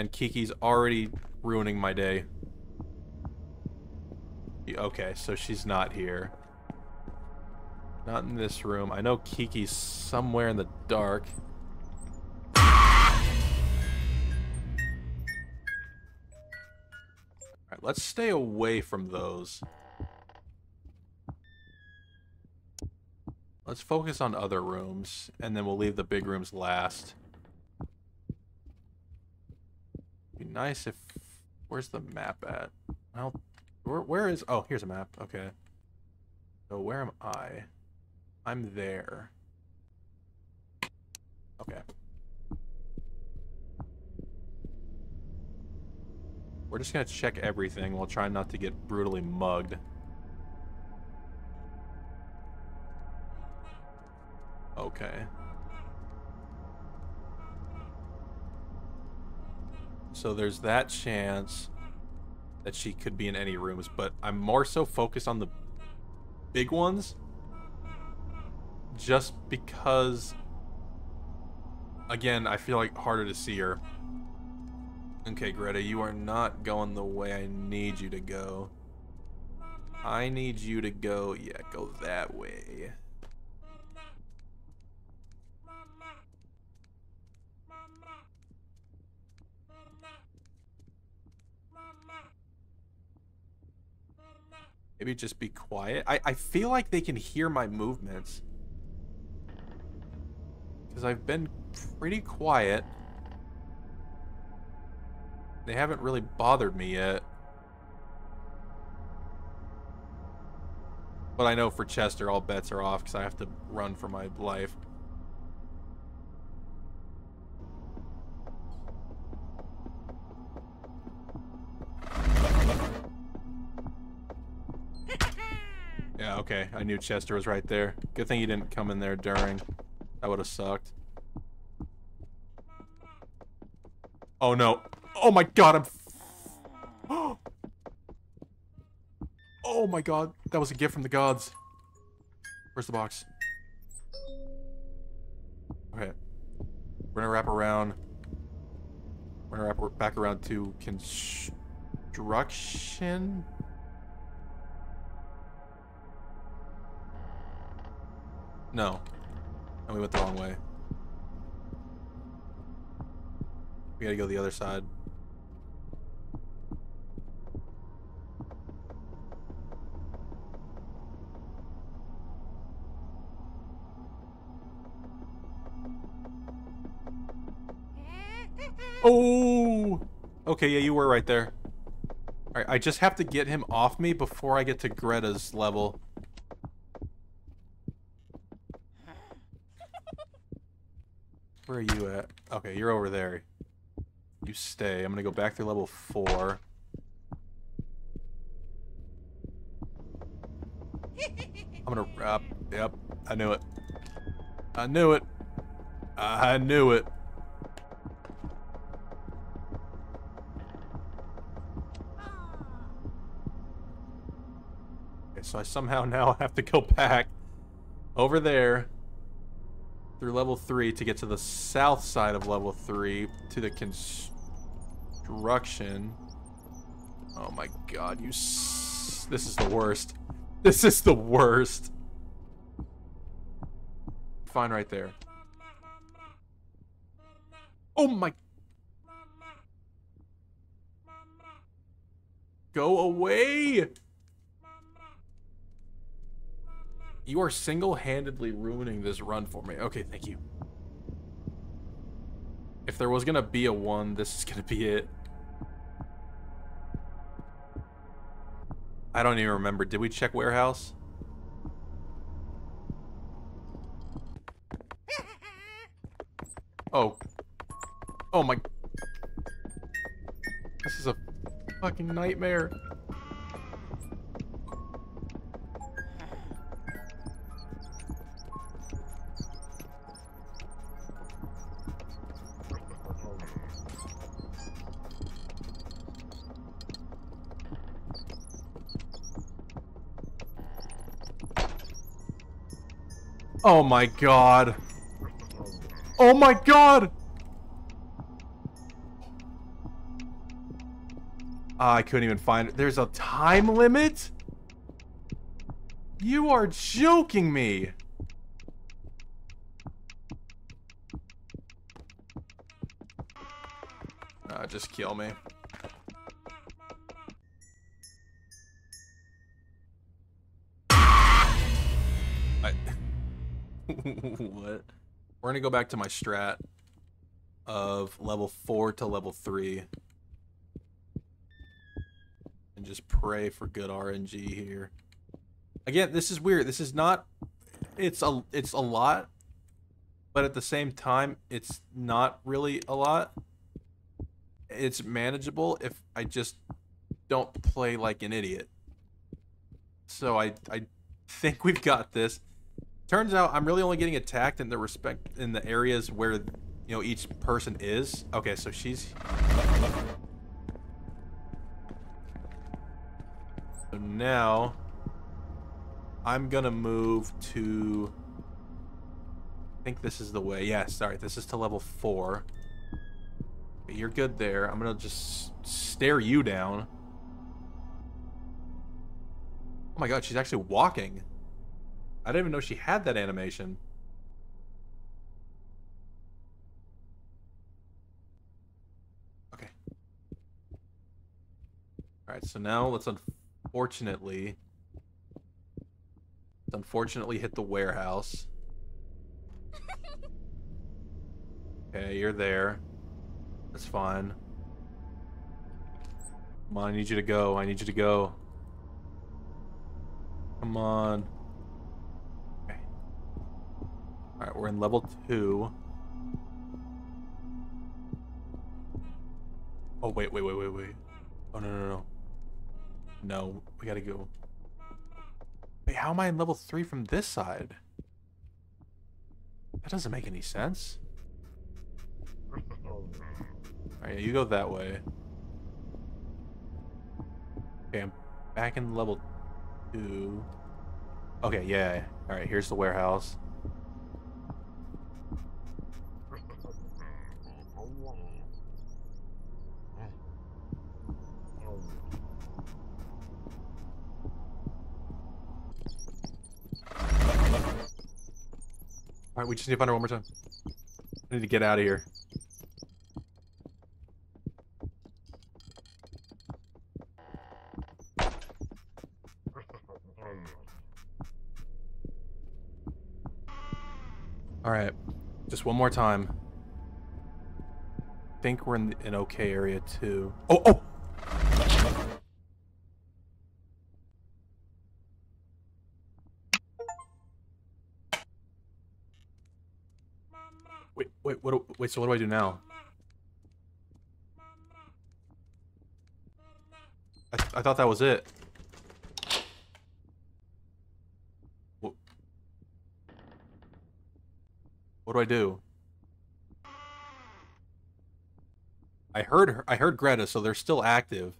And Kiki's already ruining my day. Okay, so she's not here. Not in this room. I know Kiki's somewhere in the dark. Alright, let's stay away from those. Let's focus on other rooms, and then we'll leave the big rooms last. Be nice if... Where's the map at? Well, where, where is... Oh, here's a map. Okay. So where am I? I'm there. Okay. We're just gonna check everything while trying not to get brutally mugged. Okay. So there's that chance that she could be in any rooms, but I'm more so focused on the big ones just because again, I feel like harder to see her. Okay, Greta, you are not going the way I need you to go. I need you to go, yeah, go that way. Maybe just be quiet. I, I feel like they can hear my movements. Because I've been pretty quiet. They haven't really bothered me yet. But I know for Chester, all bets are off because I have to run for my life. I knew Chester was right there. Good thing he didn't come in there during. That would have sucked. Oh no. Oh my god, I'm... Oh my god, that was a gift from the gods. Where's the box? Okay. We're gonna wrap around. We're gonna wrap back around to construction. No. And we went the wrong way. We gotta go the other side. Oh! Okay, yeah, you were right there. Alright, I just have to get him off me before I get to Greta's level. Where are you at? Okay, you're over there. You stay. I'm gonna go back to level 4. I'm gonna... Uh, yep, I knew it. I knew it. I knew it. Okay, so I somehow now have to go back over there through level 3 to get to the south side of level 3 to the construction. Oh my god, you This is the worst. This is the worst. Fine right there. Oh my... Go away! You are single-handedly ruining this run for me. Okay, thank you. If there was gonna be a one, this is gonna be it. I don't even remember. Did we check warehouse? Oh. Oh my... This is a fucking nightmare. Oh my god. Oh my god! Ah, I couldn't even find it. There's a time limit? You are joking me. Uh, just kill me. what? We're gonna go back to my strat of level 4 to level 3. And just pray for good RNG here. Again, this is weird. This is not it's a it's a lot, but at the same time it's not really a lot. It's manageable if I just don't play like an idiot. So I I think we've got this. Turns out I'm really only getting attacked in the respect in the areas where you know each person is. Okay, so she's So now I'm gonna move to I think this is the way. Yeah, sorry, this is to level four. Okay, you're good there. I'm gonna just stare you down. Oh my god, she's actually walking. I didn't even know she had that animation. Okay. Alright, so now let's unfortunately... Let's unfortunately hit the warehouse. Okay, you're there. That's fine. Come on, I need you to go. I need you to go. Come on. Alright, we're in level 2. Oh, wait, wait, wait, wait, wait. Oh, no, no, no. No, we gotta go. Wait, how am I in level 3 from this side? That doesn't make any sense. Alright, you go that way. Okay, I'm back in level 2. Okay, yeah. Alright, here's the warehouse. Alright, we just need to find her one more time. I need to get out of here. Alright. Just one more time. I think we're in an okay area too. Oh, oh! Wait, what? do- Wait, so what do I do now? I, th- I thought that was it. What? What do I do? I heard her. I heard Greta, so they're still active.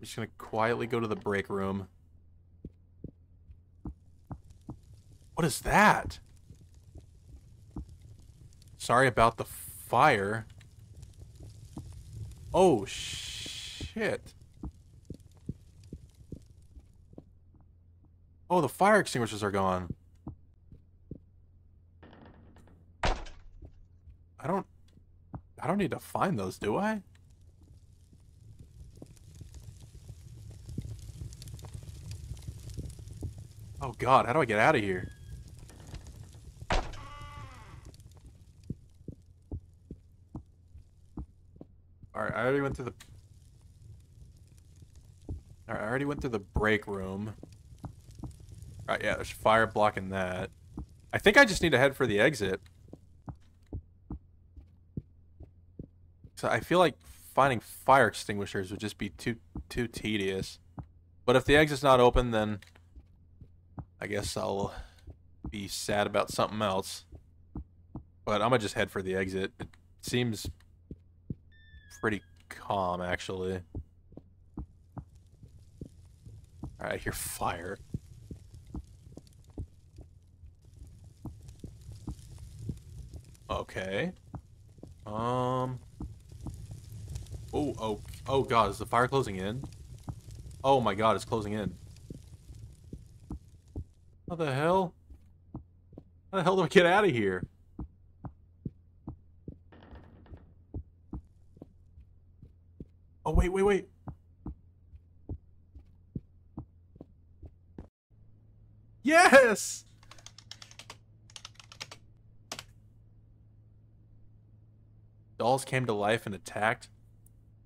I'm just gonna quietly go to the break room. What is that? Sorry about the fire. Oh, shit. Oh, the fire extinguishers are gone. I don't... I don't need to find those, do I? Oh god, how do I get out of here? Alright, I already went through the... Alright, I already went through the break room. Alright, yeah, there's fire blocking that. I think I just need to head for the exit. So I feel like finding fire extinguishers would just be too too tedious. But if the exit's not open, then I guess I'll be sad about something else. But I'm gonna just head for the exit. It seems pretty calm, actually. Alright, I hear fire. Okay. Um. Oh, Oh oh god, is the fire closing in? Oh my god, it's closing in. How the hell? How the hell do I get out of here? Oh, wait, wait, wait. Yes! Dolls came to life and attacked.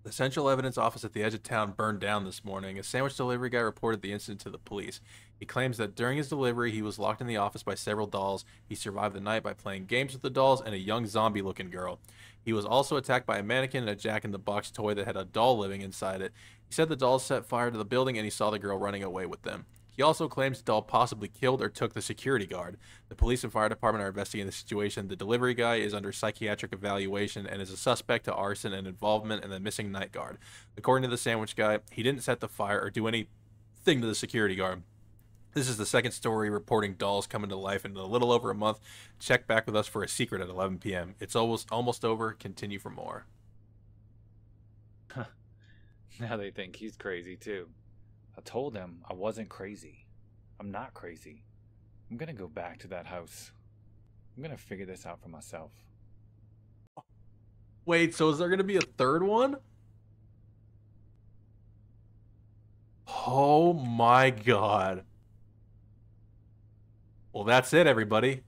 The Central Evidence Office at the edge of town burned down this morning. A sandwich delivery guy reported the incident to the police. He claims that during his delivery, he was locked in the office by several dolls. He survived the night by playing games with the dolls and a young zombie looking girl. He was also attacked by a mannequin and a jack in the box toy that had a doll living inside it. He said the dolls set fire to the building and he saw the girl running away with them. He also claims doll possibly killed or took the security guard. The police and fire department are investigating the situation. The delivery guy is under psychiatric evaluation and is a suspect to arson and involvement in the missing night guard. According to the sandwich guy, he didn't set the fire or do anything to the security guard. This is the second story reporting dolls coming to life in a little over a month. Check back with us for a secret at 11 p.m. It's almost almost over. Continue for more. now they think he's crazy too. I told them I wasn't crazy. I'm not crazy. I'm gonna go back to that house. I'm gonna figure this out for myself. Wait, so is there gonna be a third one? Oh my god. Well, that's it, everybody.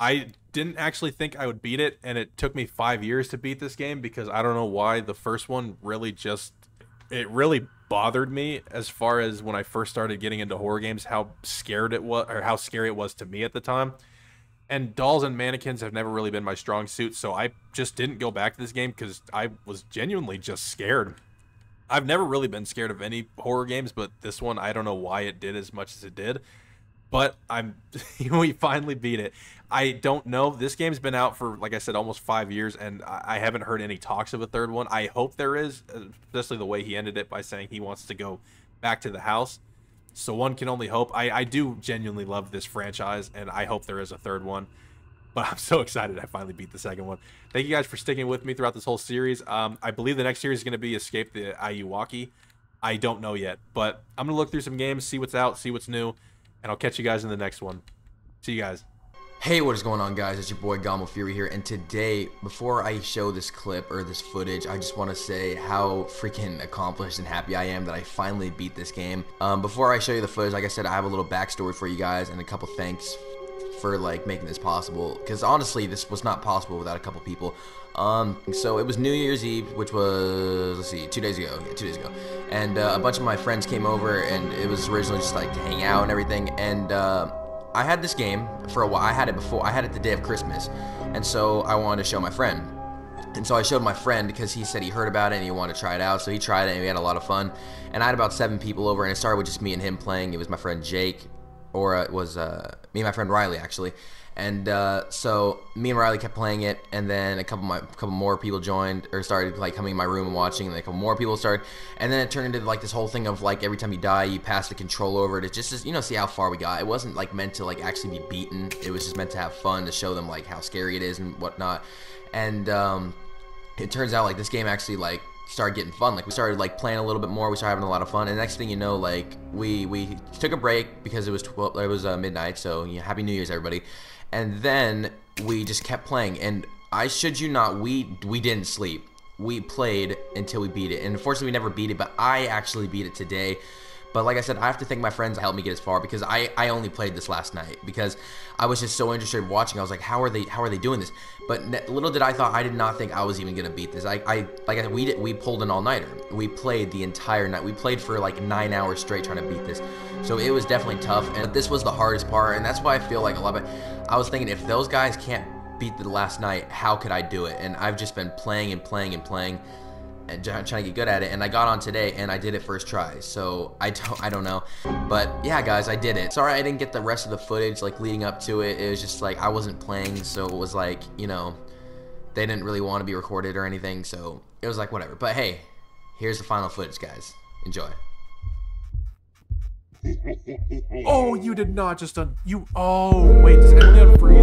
I didn't actually think I would beat it, and it took me five years to beat this game because I don't know why the first one really just it really bothered me as far as when I first started getting into horror games, how scared it was or how scary it was to me at the time. And dolls and mannequins have never really been my strong suit, so I just didn't go back to this game because I was genuinely just scared. I've never really been scared of any horror games, but this one I don't know why it did as much as it did but I'm we finally beat it. I don't know. This game's been out for like I said almost 5 years and I haven't heard any talks of a third one. I hope there is, especially the way he ended it by saying he wants to go back to the house. So one can only hope. I I do genuinely love this franchise and I hope there is a third one. But I'm so excited I finally beat the second one. Thank you guys for sticking with me throughout this whole series. Um, I believe the next series is going to be Escape the Ayuwoki. I don't know yet, but I'm going to look through some games, see what's out, see what's new and I'll catch you guys in the next one. See you guys. Hey, what is going on, guys? It's your boy Gamo Fury here, and today, before I show this clip or this footage, I just want to say how freaking accomplished and happy I am that I finally beat this game. Um, before I show you the footage, like I said, I have a little backstory for you guys and a couple thanks for like making this possible because honestly this was not possible without a couple people um so it was New Year's Eve which was let's see two days ago yeah two days ago and uh, a bunch of my friends came over and it was originally just like to hang out and everything and uh, I had this game for a while I had it before I had it the day of Christmas and so I wanted to show my friend and so I showed my friend because he said he heard about it and he wanted to try it out. So he tried it and we had a lot of fun. And I had about seven people over and it started with just me and him playing. It was my friend Jake, or it was uh, me and my friend Riley actually. And uh, so me and Riley kept playing it, and then a couple my couple more people joined or started like coming in my room and watching, and then a couple more people started, and then it turned into like this whole thing of like every time you die, you pass the control over to just you know see how far we got. It wasn't like meant to like actually be beaten. It was just meant to have fun to show them like how scary it is and whatnot. And um, it turns out like this game actually like started getting fun. Like we started like playing a little bit more. We started having a lot of fun. And next thing you know, like we we took a break because it was 12, it was uh, midnight. So you know, happy New Year's, everybody. And then we just kept playing. And I should you not, we we didn't sleep. We played until we beat it. And unfortunately, we never beat it. But I actually beat it today. But like I said, I have to thank my friends that helped me get as far because I, I only played this last night because I was just so interested in watching. I was like, how are they how are they doing this? But little did I thought I did not think I was even gonna beat this. I, I like I said, we did, we pulled an all nighter. We played the entire night. We played for like nine hours straight trying to beat this. So it was definitely tough. And this was the hardest part, and that's why I feel like a lot of it. I was thinking if those guys can't beat the last night, how could I do it? And I've just been playing and playing and playing and trying to get good at it and I got on today and I did it first try. So I don't I don't know. But yeah guys I did it. Sorry I didn't get the rest of the footage like leading up to it. It was just like I wasn't playing so it was like you know they didn't really want to be recorded or anything so it was like whatever. But hey here's the final footage guys. Enjoy. Oh you did not just un you oh wait does it only on free